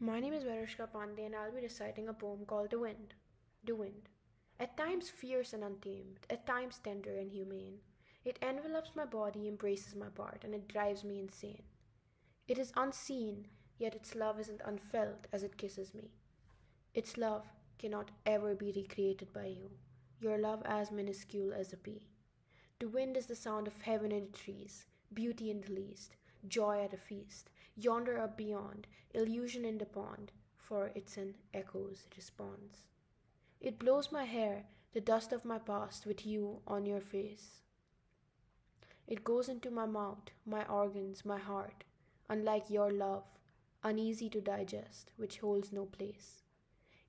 My name is Varushka Pandey and I'll be reciting a poem called The Wind. The Wind. At times fierce and untamed, at times tender and humane, it envelops my body, embraces my part, and it drives me insane. It is unseen, yet its love isn't unfelt as it kisses me. Its love cannot ever be recreated by you, your love as minuscule as a pea. The wind is the sound of heaven in the trees, beauty in the least, joy at a feast, yonder up beyond, illusion in the pond, for it's an echo's response. It blows my hair, the dust of my past, with you on your face. It goes into my mouth, my organs, my heart, unlike your love, uneasy to digest, which holds no place.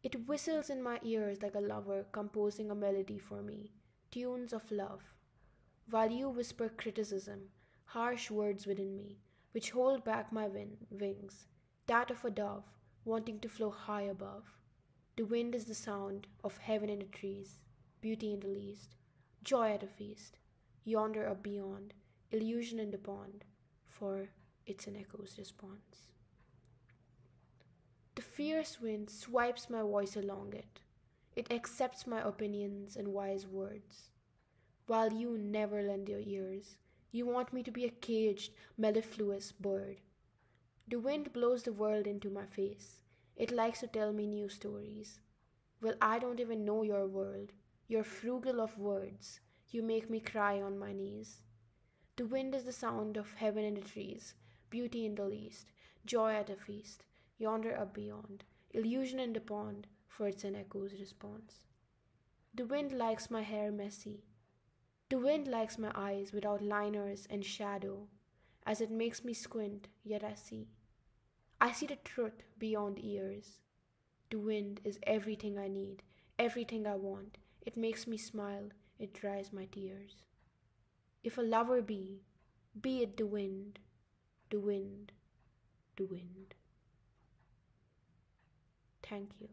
It whistles in my ears like a lover composing a melody for me, tunes of love, while you whisper criticism, harsh words within me, which hold back my win- wings, that of a dove wanting to flow high above. The wind is the sound of heaven in the trees, beauty in the least, joy at a feast, yonder up beyond, illusion in the pond, for it's an echo's response. The fierce wind swipes my voice along it. It accepts my opinions and wise words. While you never lend your ears, you want me to be a caged, mellifluous bird. The wind blows the world into my face. It likes to tell me new stories. Well, I don't even know your world. You're frugal of words. You make me cry on my knees. The wind is the sound of heaven in the trees, beauty in the least, joy at a feast, yonder up beyond, illusion in the pond, for it's an echo's response. The wind likes my hair messy. The wind likes my eyes without liners and shadow, as it makes me squint, yet I see. I see the truth beyond ears. The wind is everything I need, everything I want. It makes me smile, it dries my tears. If a lover be, be it the wind, the wind, the wind. Thank you.